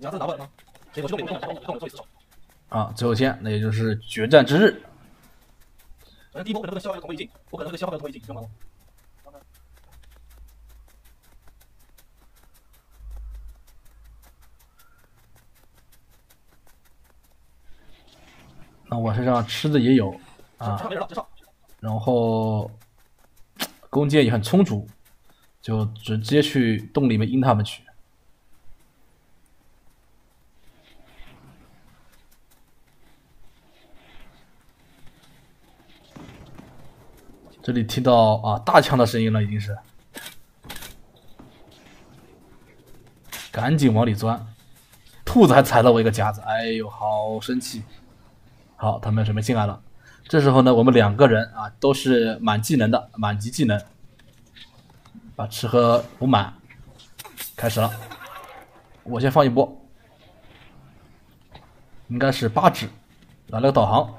夹子拿过来吗？结果兄弟动了，动了做一次手。啊，最后一天，那也就是决战之日。反正第一波可能跟消耗同归于尽，我可能跟消耗同归于尽，行吗？那我身上吃的也有啊。然后 弓箭也很充足，就直接去洞里面阴他们去。这里听到啊大枪的声音了，已经是，赶紧往里钻。兔子还踩了我一个夹子，哎呦，好生气！好，他们准备进来了。这时候呢，我们两个人啊都是满技能的，满级技能，把吃喝补满，开始了。我先放一波，应该是八指，来了个导航，